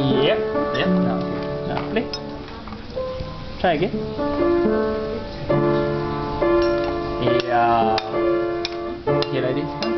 Yep, yep, down here. Now play. Try again. Yeah. Here I did.